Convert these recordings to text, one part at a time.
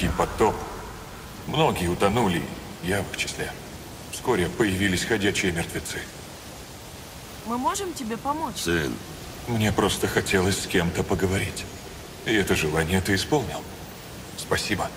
великий потоп. Многие утонули, я в их числе. Вскоре появились ходячие мертвецы. Мы можем тебе помочь? Сын, Мне просто хотелось с кем-то поговорить. И это желание ты исполнил. Спасибо.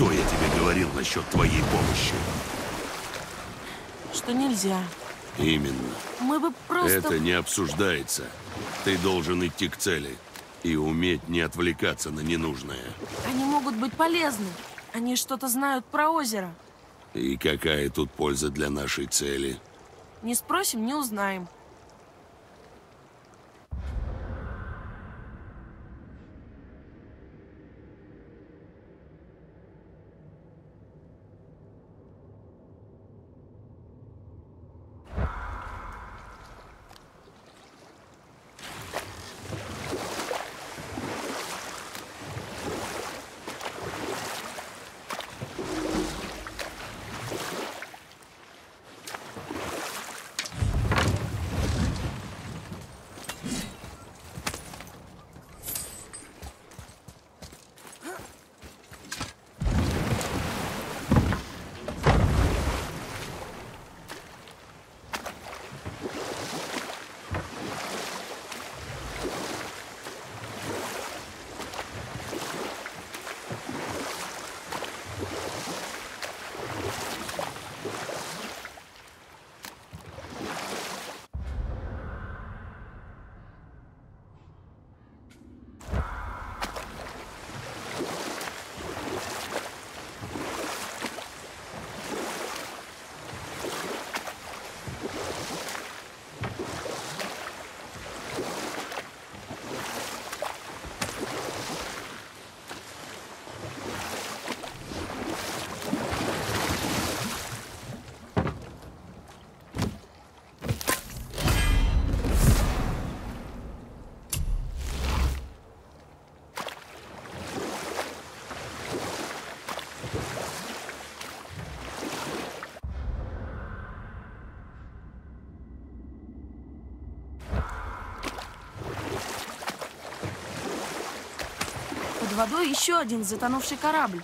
Что я тебе говорил насчет твоей помощи? Что нельзя. Именно. Мы бы просто... Это не обсуждается. Ты должен идти к цели и уметь не отвлекаться на ненужное. Они могут быть полезны. Они что-то знают про озеро. И какая тут польза для нашей цели? Не спросим, не узнаем. Водой еще один затонувший корабль.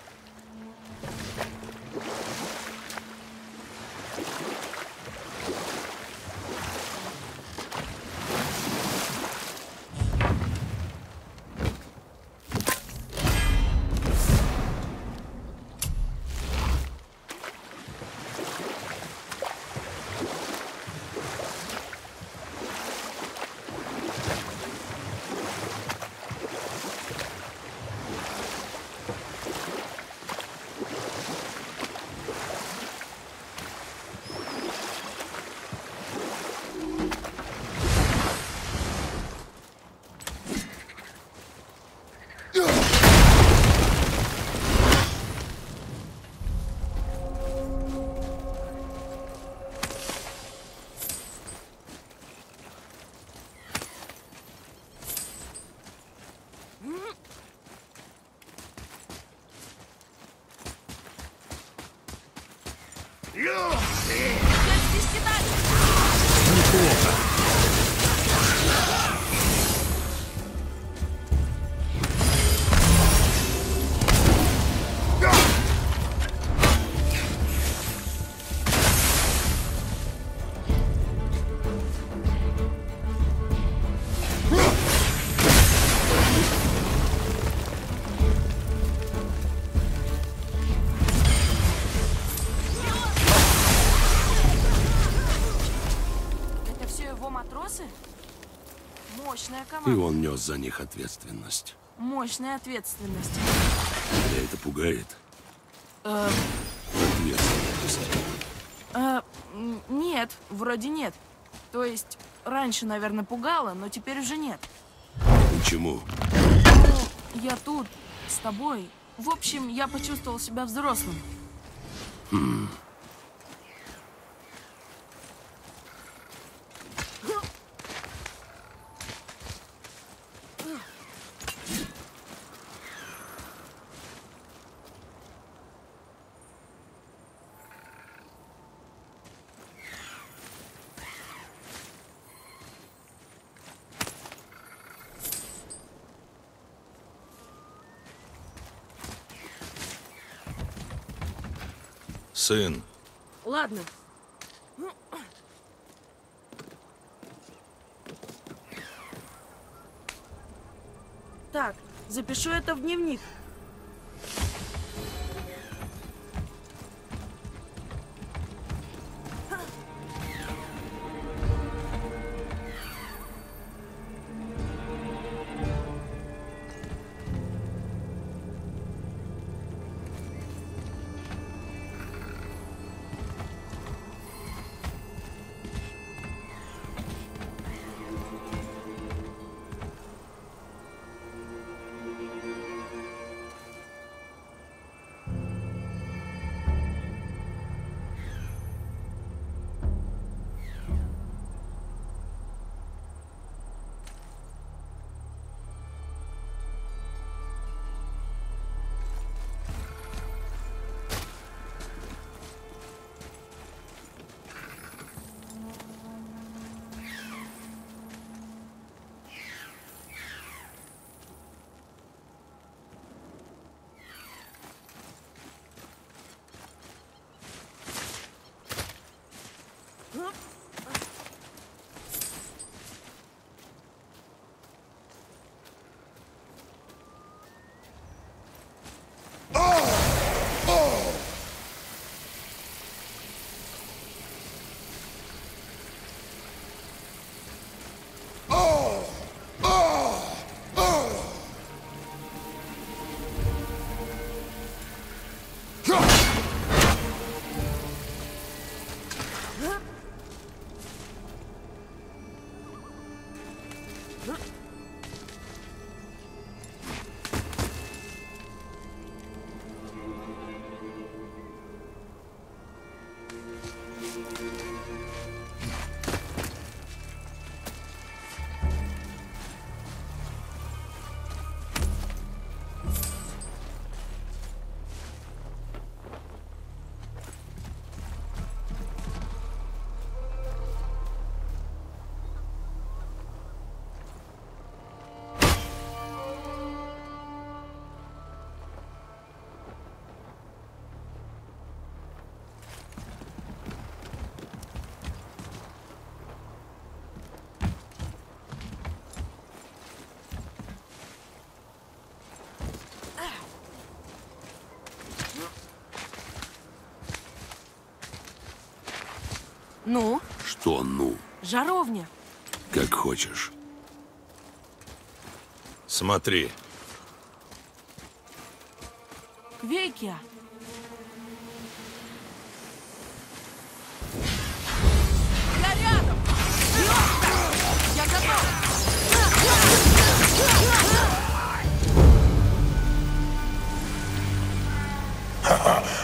И он нес за них ответственность. Мощная ответственность. Тебя это пугает? Э, Ответственность. э, нет, вроде нет. То есть, раньше, наверное, пугало, но теперь уже нет. Почему? Ну, я тут, с тобой. В общем, я почувствовал себя взрослым. Сын, Ладно. Так, запишу это в дневник. Ну, Что ну? жаровня. Как хочешь. смотри. Квейкия. Я рядом! Я готов!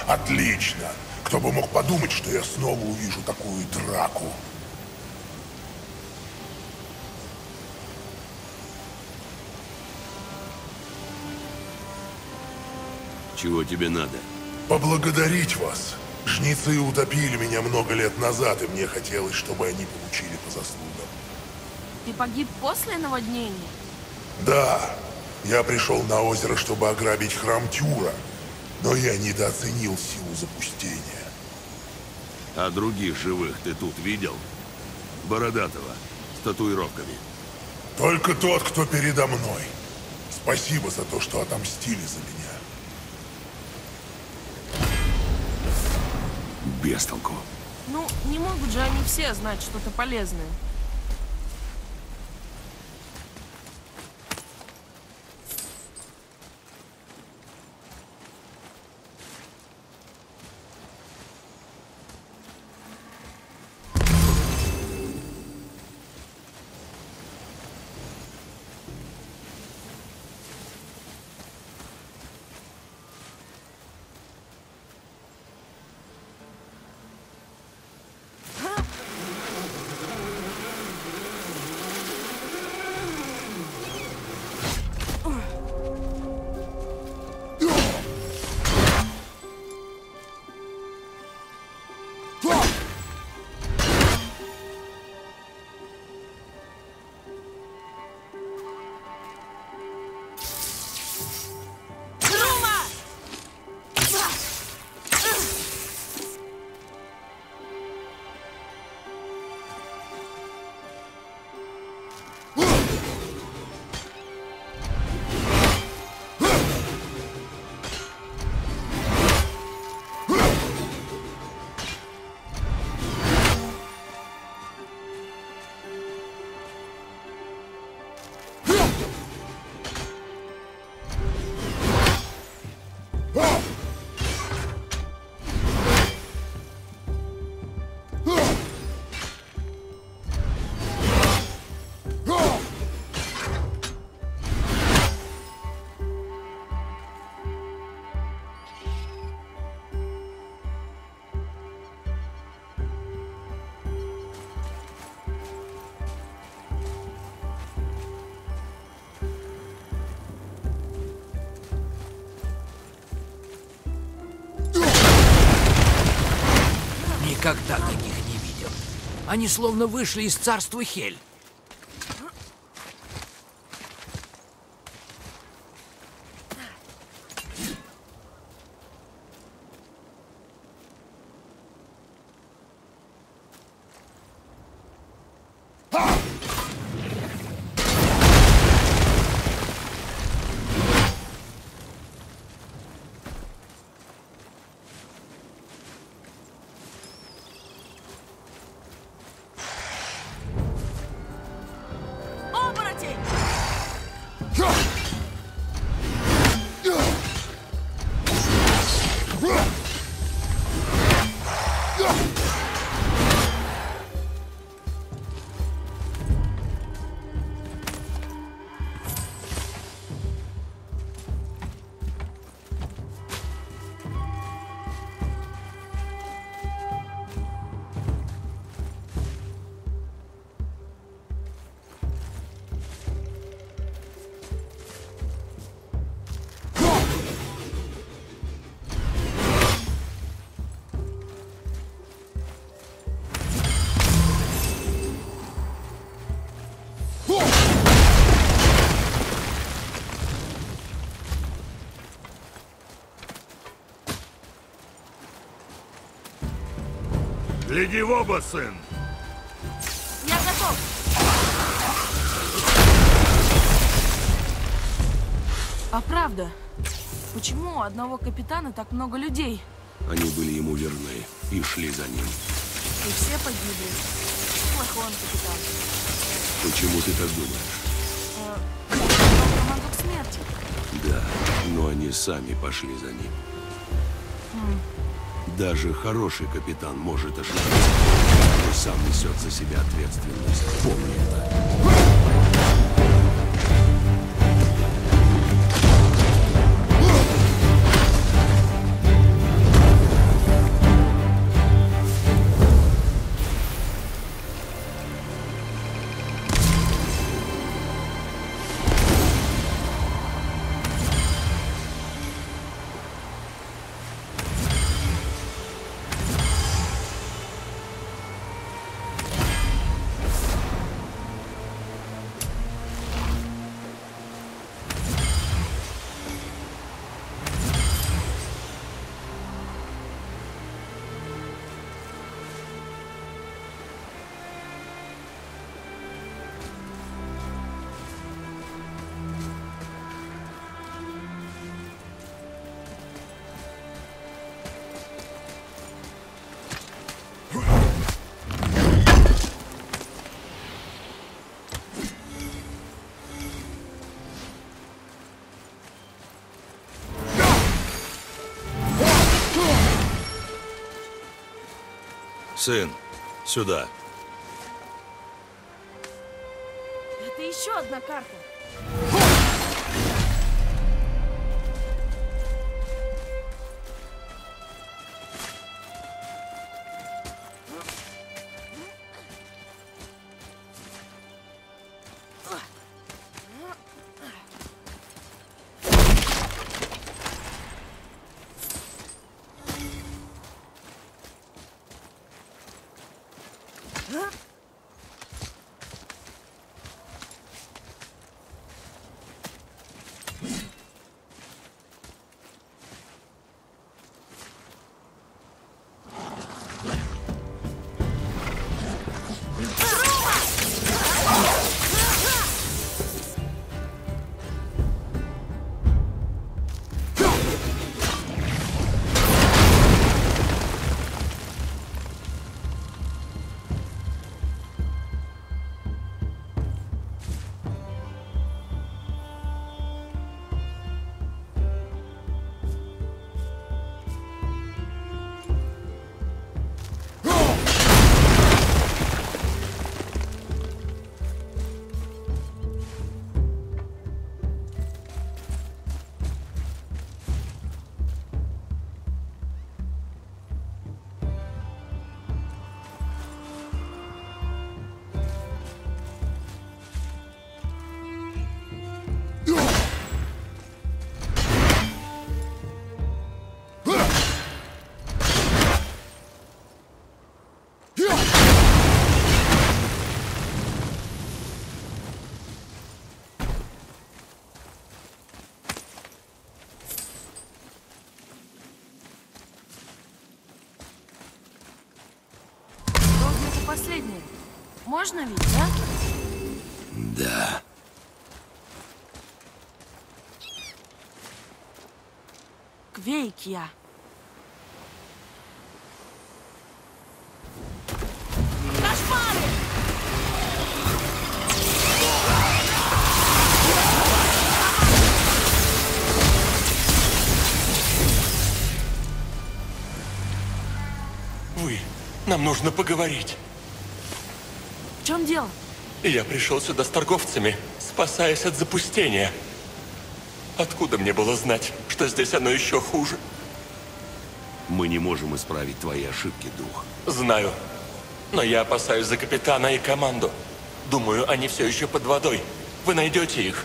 Отлично. Кто бы мог подумать, что я снова увижу такую драку. Чего тебе надо? Поблагодарить вас. Жнецы утопили меня много лет назад, и мне хотелось, чтобы они получили по заслугам. Ты погиб после наводнения? Да, я пришел на озеро, чтобы ограбить храм Тюра, но я недооценил силу запустения. А других живых ты тут видел? Бородатого, с татуировками. Только тот, кто передо мной. Спасибо за то, что отомстили за меня. Без толку. Ну, не могут же они все знать что-то полезное. Никогда таких не видел. Они словно вышли из царства Хель. Гляди в оба, сын! Я готов! А правда, почему у одного капитана так много людей? Они были ему верны и шли за ним. И все погибли. Плохой он капитан. Почему ты так думаешь? Э, команду к смерти. Да, но они сами пошли за ним. Даже хороший капитан может ошибиться, но сам несет за себя ответственность. Помни это. Сын, сюда. Это еще одна карта. Можно ведь, да? Да. Вы, нам нужно поговорить. В чем дело? Я пришел сюда с торговцами, спасаясь от запустения. Откуда мне было знать, что здесь оно еще хуже? Мы не можем исправить твои ошибки, дух. Знаю. Но я опасаюсь за капитана и команду. Думаю, они все еще под водой. Вы найдете их.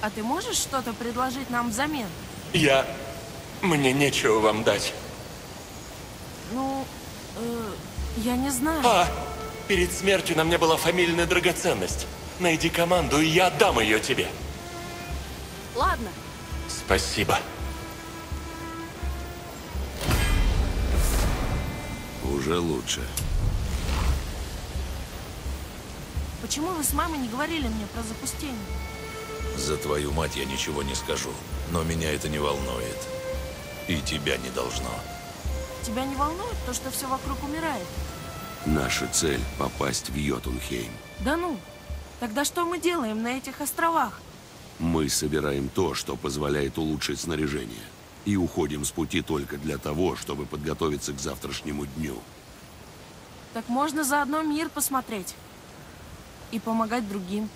А ты можешь что-то предложить нам взамен? Я... Мне нечего вам дать. Ну, э, я не знаю. А, перед смертью на мне была фамильная драгоценность. Найди команду, и я отдам ее тебе. Ладно. Спасибо. Уже лучше. Почему вы с мамой не говорили мне про запустение? За твою мать я ничего не скажу. Но меня это не волнует. И тебя не должно. Тебя не волнует то, что все вокруг умирает? Наша цель — попасть в Йотунхейм. Да ну. Тогда что мы делаем на этих островах? Мы собираем то, что позволяет улучшить снаряжение. И уходим с пути только для того, чтобы подготовиться к завтрашнему дню. Так можно заодно мир посмотреть. И помогать другим.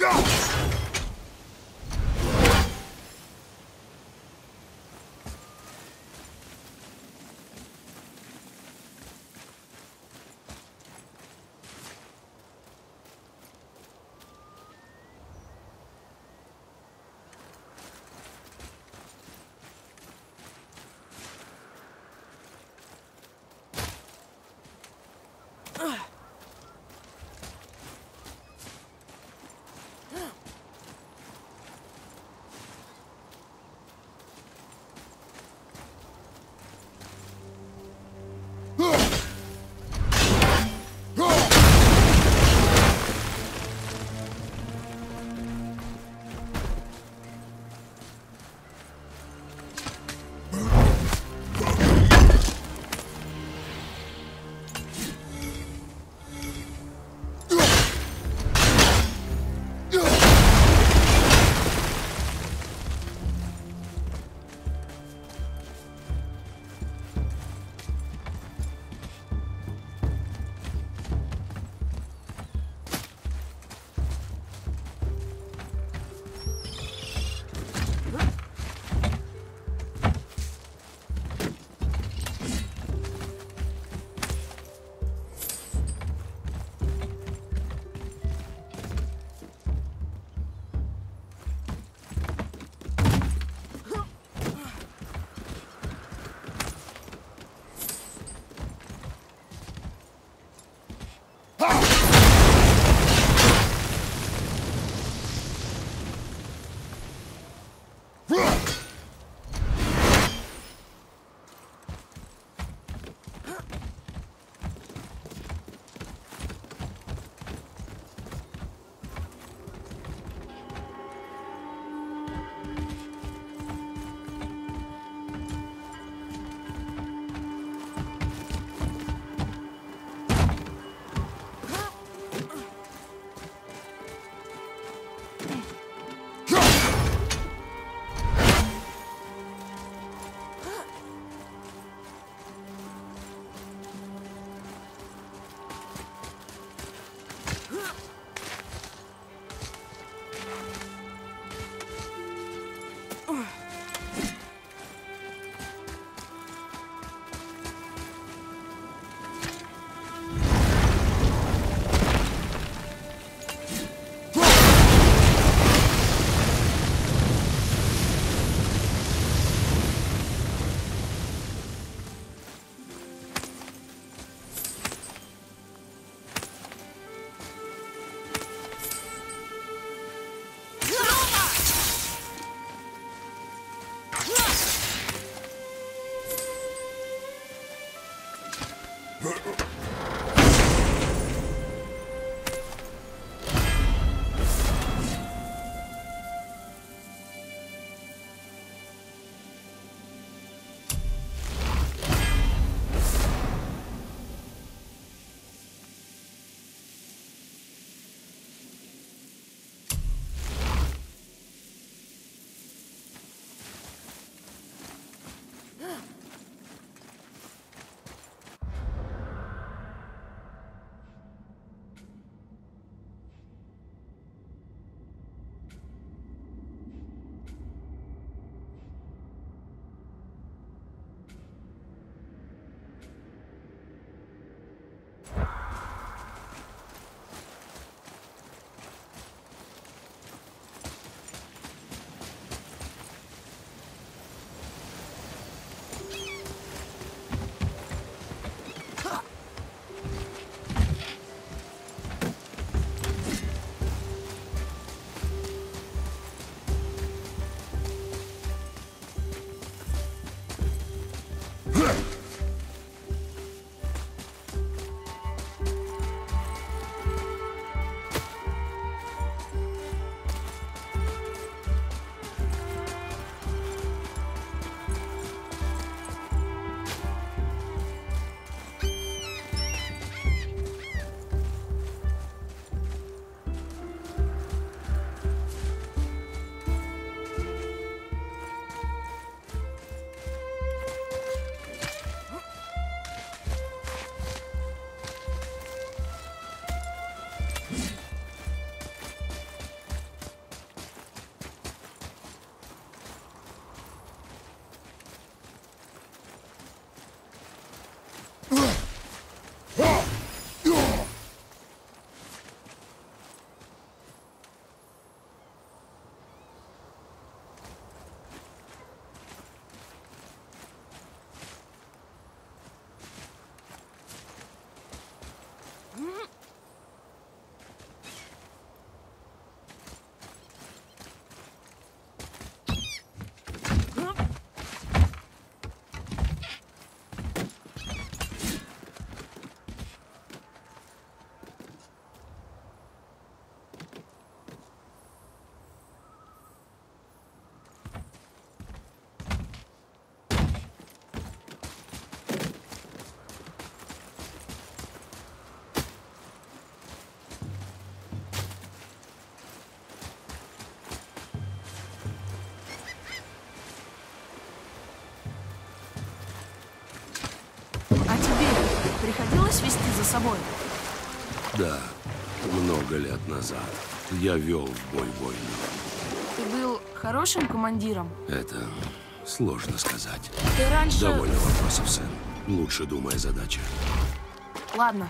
Yeah! Huh? пришлось вести за собой? Да, много лет назад я вел в бой войну. Ты был хорошим командиром? Это сложно сказать. Ты раньше... Довольно вопросов, сын. Лучше думай о задаче. Ладно.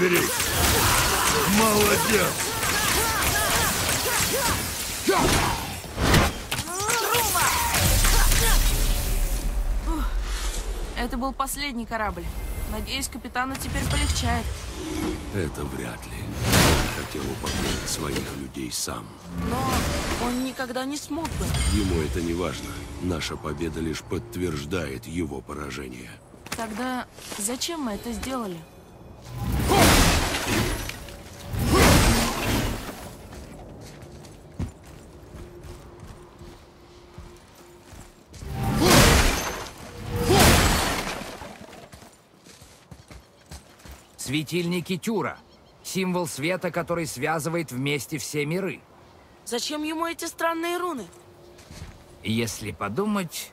Соберись. Молодец. Это был последний корабль. Надеюсь, капитану теперь полегчает. Это вряд ли. Он хотел упокоить своих людей сам. Но он никогда не смог бы. Ему это не важно. Наша победа лишь подтверждает его поражение. Тогда зачем мы это сделали? Светильники Тюра. Символ света, который связывает вместе все миры. Зачем ему эти странные руны? Если подумать,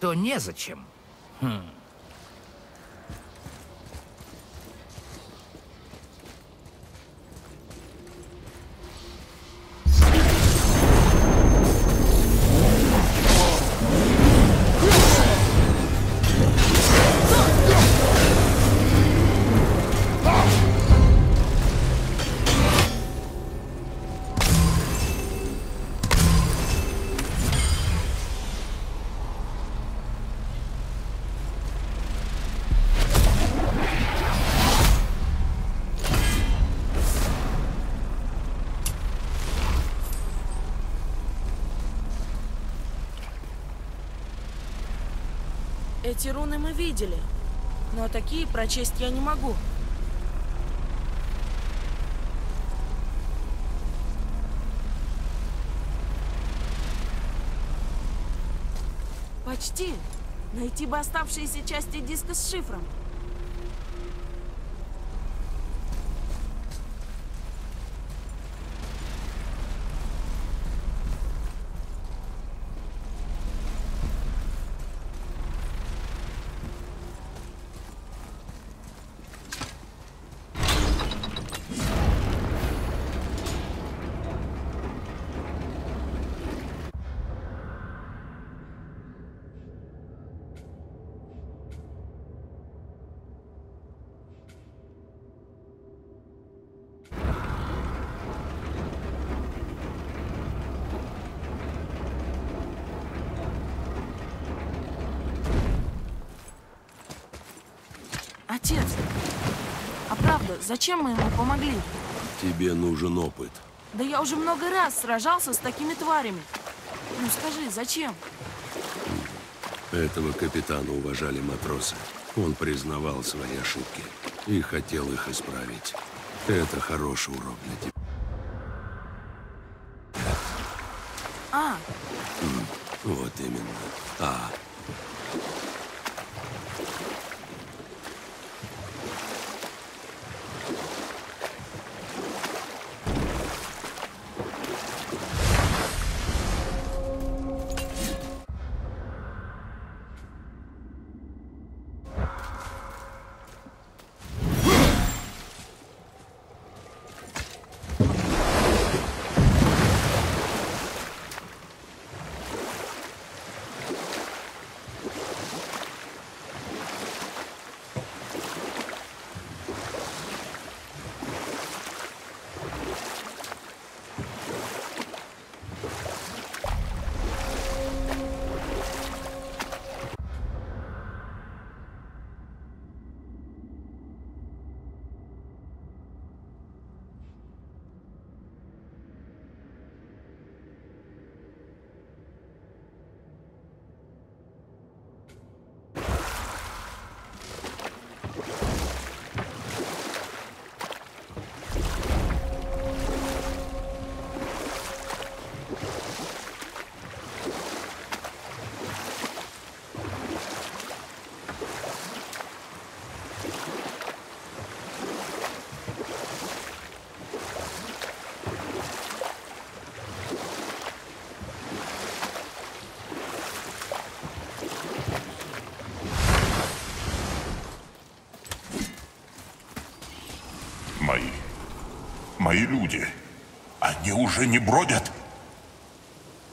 то незачем. Хм. Эти руны мы видели, но такие прочесть я не могу. Почти. Найти бы оставшиеся части диска с шифром. Отец, а правда, зачем мы ему помогли? Тебе нужен опыт. Да я уже много раз сражался с такими тварями. Ну скажи, зачем? Этого капитана уважали матросы. Он признавал свои ошибки и хотел их исправить. Это хороший урок для тебя. А, Вот именно. А, уже не бродят?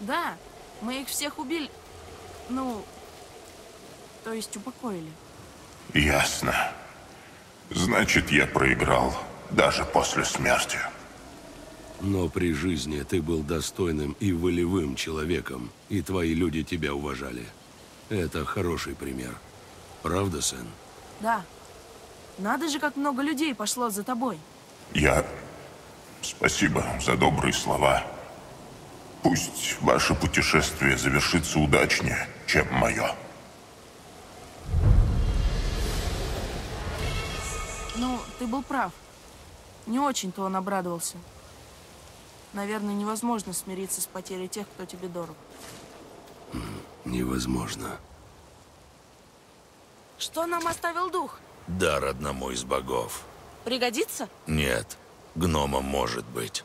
Да, мы их всех убили. Ну, то есть упокоили. Ясно. Значит, я проиграл даже после смерти. Но при жизни ты был достойным и волевым человеком, и твои люди тебя уважали. Это хороший пример. Правда, сын? Да. Надо же, как много людей пошло за тобой. Я... Спасибо за добрые слова. Пусть ваше путешествие завершится удачнее, чем мое. Ну, ты был прав. Не очень-то он обрадовался. Наверное, невозможно смириться с потерей тех, кто тебе дорог. Невозможно. Что нам оставил дух? Дар одному из богов. Пригодится? Нет, гномом может быть.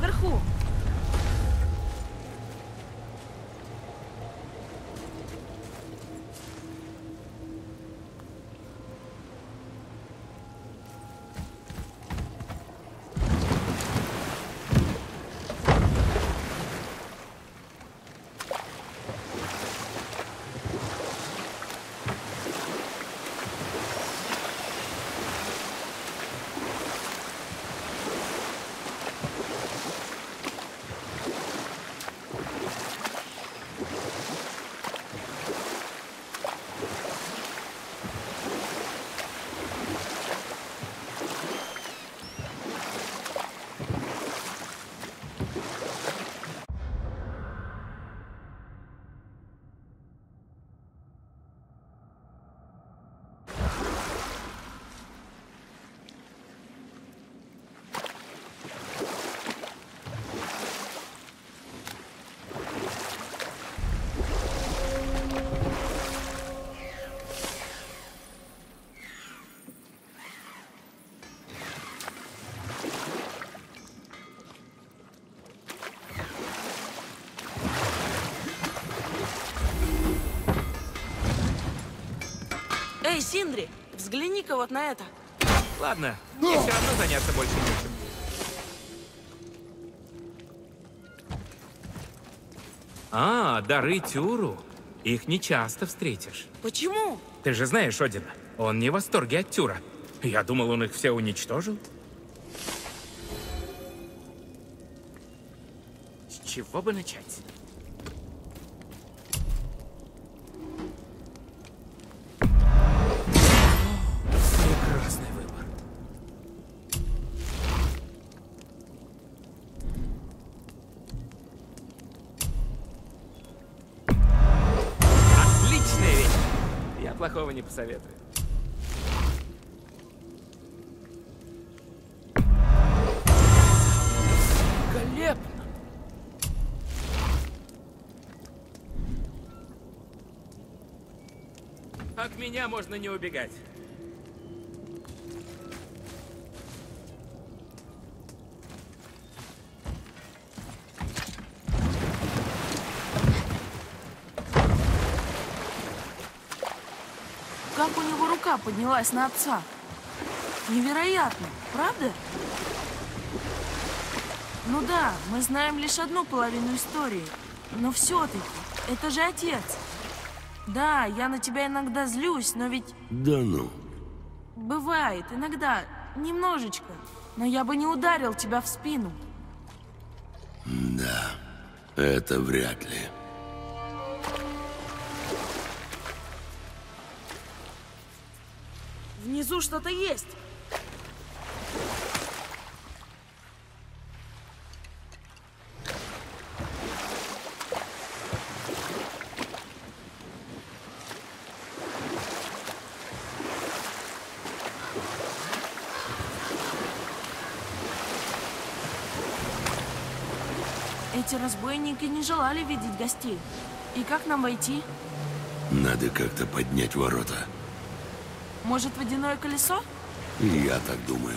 Наверху. Эй, Синдри, взгляни-ка вот на это. Ладно, мне все равно заняться больше нечем. А, дары Тюру. Их не часто встретишь. Почему? Ты же знаешь Одина, он не в восторге от Тюра. Я думал, он их все уничтожил. С чего бы начать? Посоветую. Великолепно! От меня можно не убегать. Рука поднялась на отца? Невероятно, правда? Ну да, мы знаем лишь одну половину истории. Но все-таки, это же отец. Да, я на тебя иногда злюсь, но ведь Да ну. бывает, иногда, немножечко. Но я бы не ударил тебя в спину. Да, это вряд ли. Внизу что-то есть. Эти разбойники не желали видеть гостей. И как нам войти? Надо как-то поднять ворота. Может, водяное колесо? Я так думаю.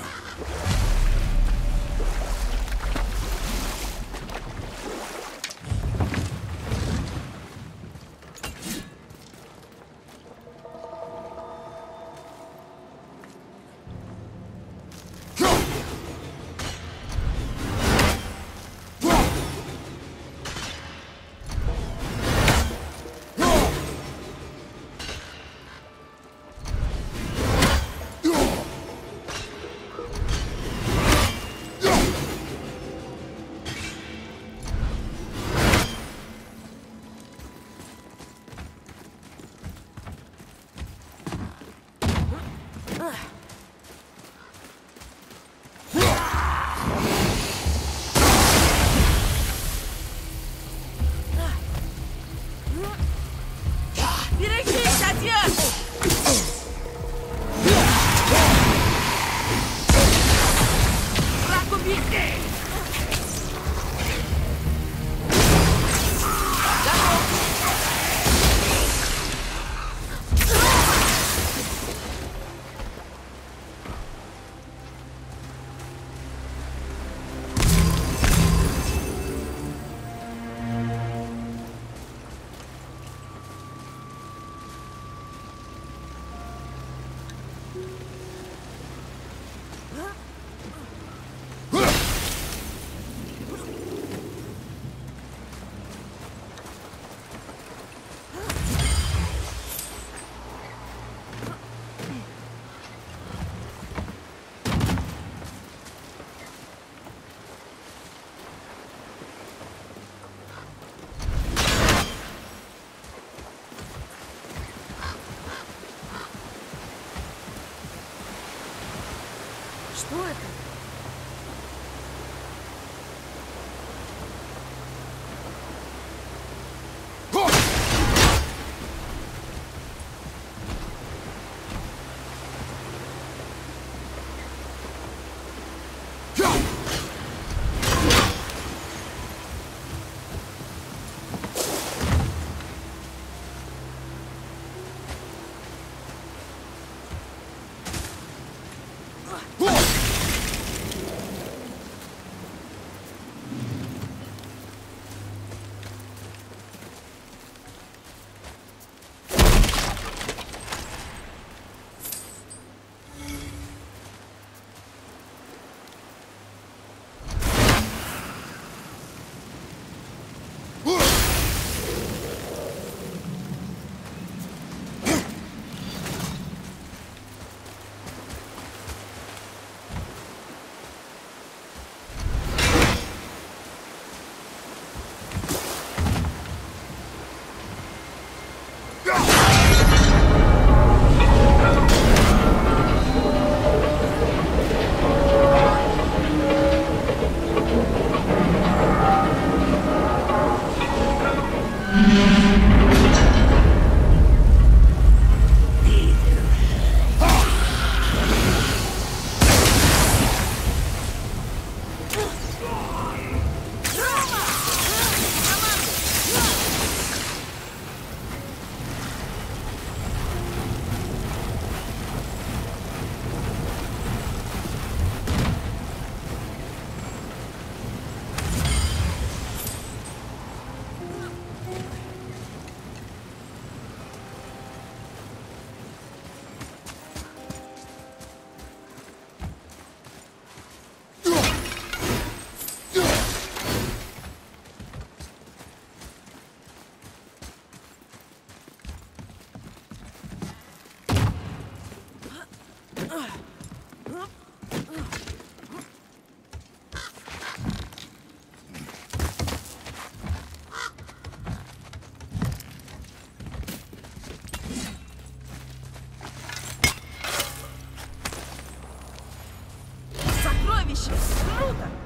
しうだ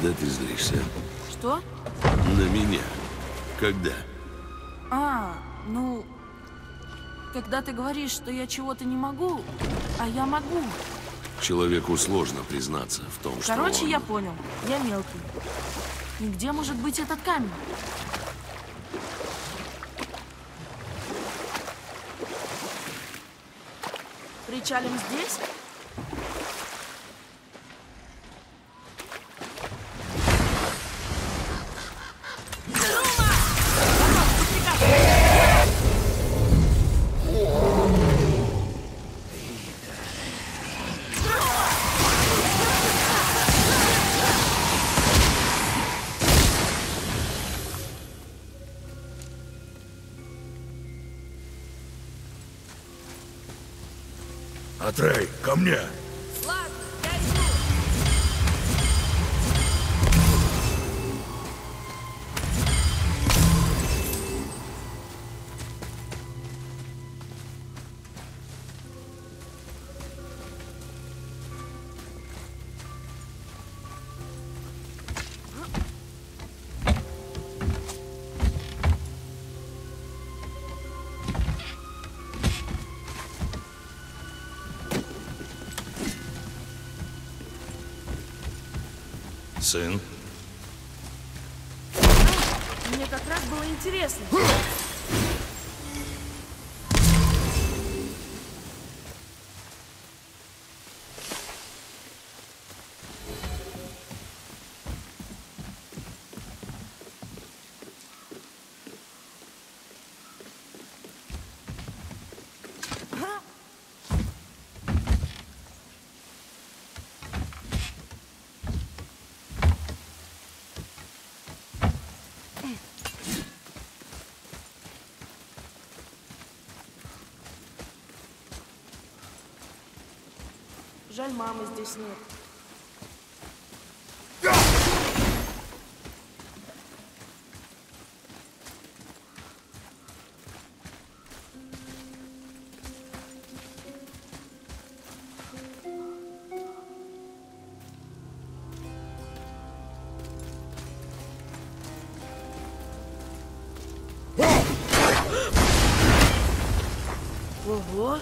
когда ты злишься? Что? На меня. Когда? А, ну... Когда ты говоришь, что я чего-то не могу, а я могу. Человеку сложно признаться в том, что Короче, он... я понял. Я мелкий. И где может быть этот камень? Причалим здесь? Сын? Мне как раз было интересно. Жаль, мамы здесь нет. Ого!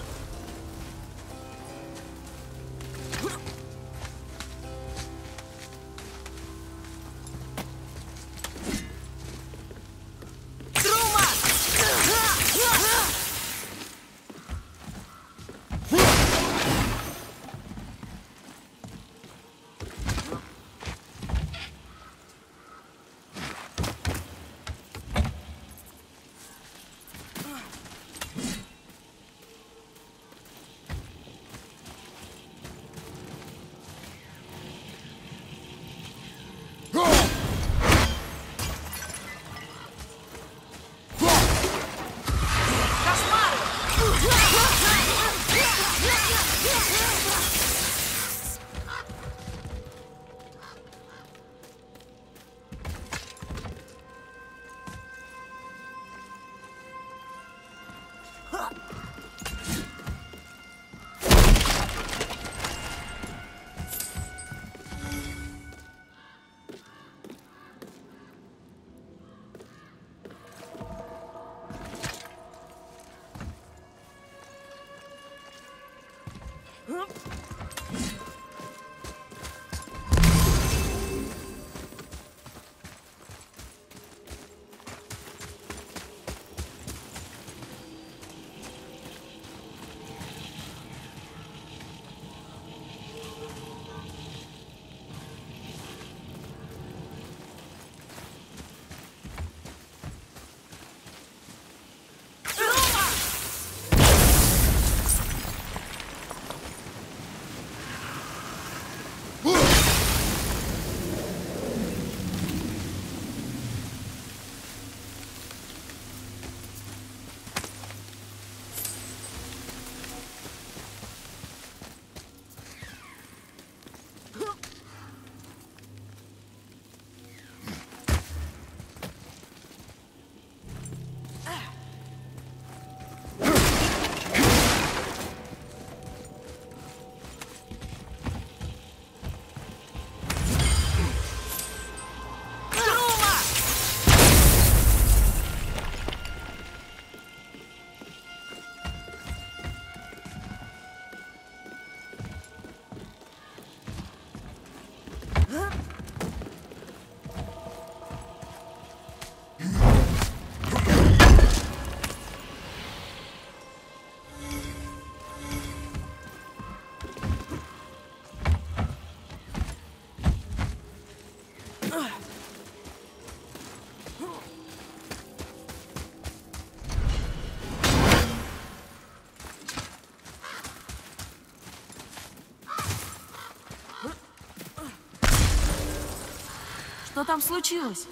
Там случилось?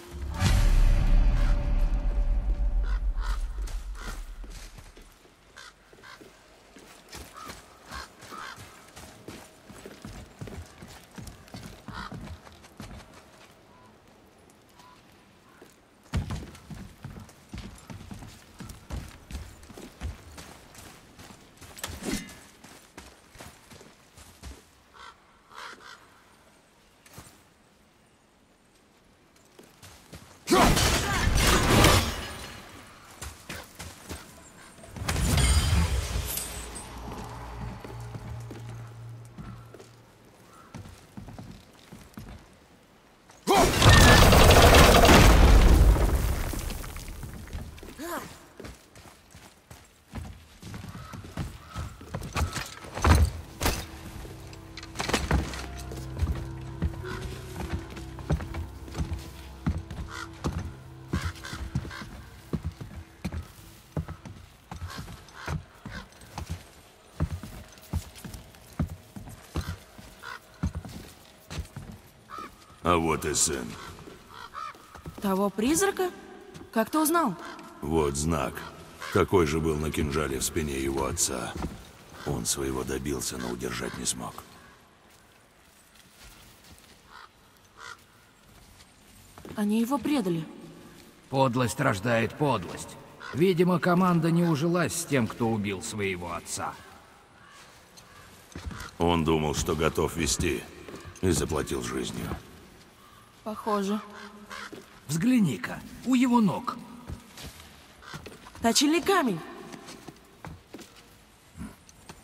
А вот и сын. Того призрака? Как ты узнал? Вот знак. Такой же был на кинжале в спине его отца. Он своего добился, но удержать не смог. Они его предали. Подлость рождает подлость. Видимо, команда не ужилась с тем, кто убил своего отца. Он думал, что готов вести, и заплатил жизнью. Похоже. Взгляни-ка, у его ног. Точильный камень.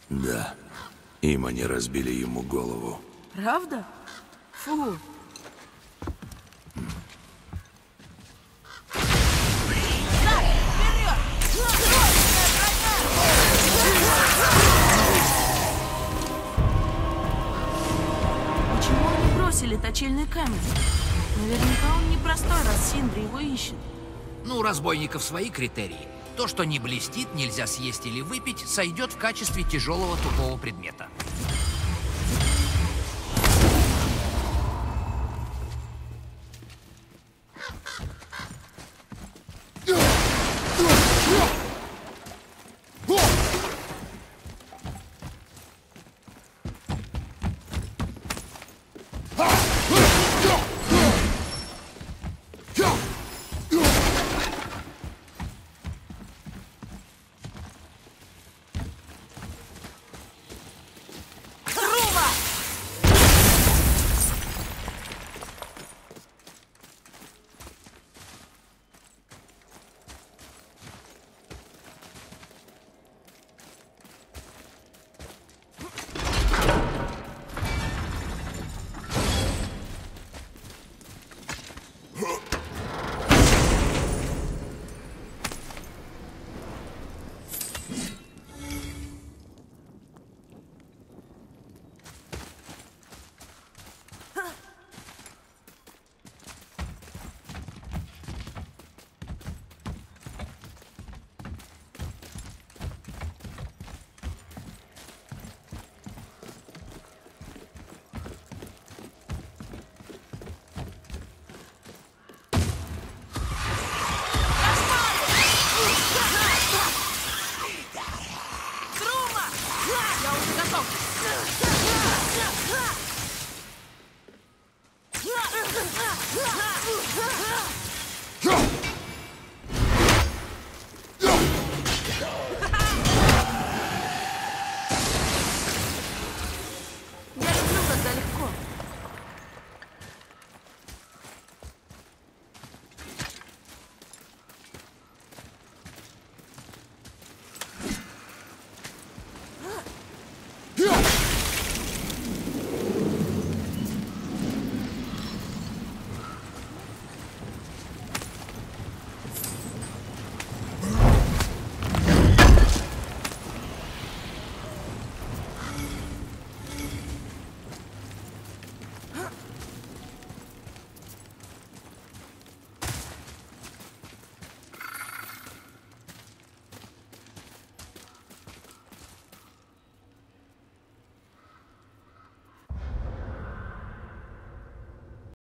Да, им они разбили ему голову. Правда? Фу. Почему они бросили точильный камень? Наверняка он непростой, раз Синдри его ищет. Ну, у разбойников свои критерии. То, что не блестит, нельзя съесть или выпить, сойдет в качестве тяжелого тупого предмета.